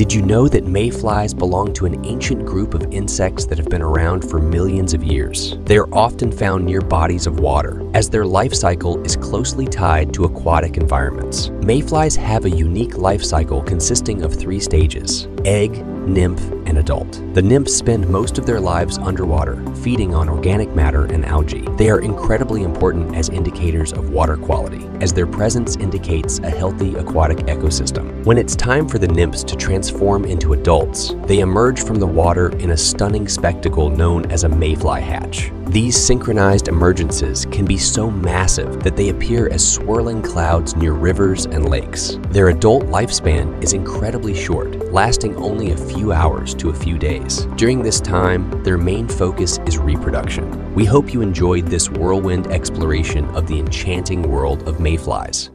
Did you know that mayflies belong to an ancient group of insects that have been around for millions of years? They are often found near bodies of water, as their life cycle is closely tied to aquatic environments. Mayflies have a unique life cycle consisting of three stages egg, nymph, adult. The nymphs spend most of their lives underwater, feeding on organic matter and algae. They are incredibly important as indicators of water quality, as their presence indicates a healthy aquatic ecosystem. When it's time for the nymphs to transform into adults, they emerge from the water in a stunning spectacle known as a mayfly hatch. These synchronized emergences can be so massive that they appear as swirling clouds near rivers and lakes. Their adult lifespan is incredibly short, lasting only a few hours to a few days. During this time, their main focus is reproduction. We hope you enjoyed this whirlwind exploration of the enchanting world of mayflies.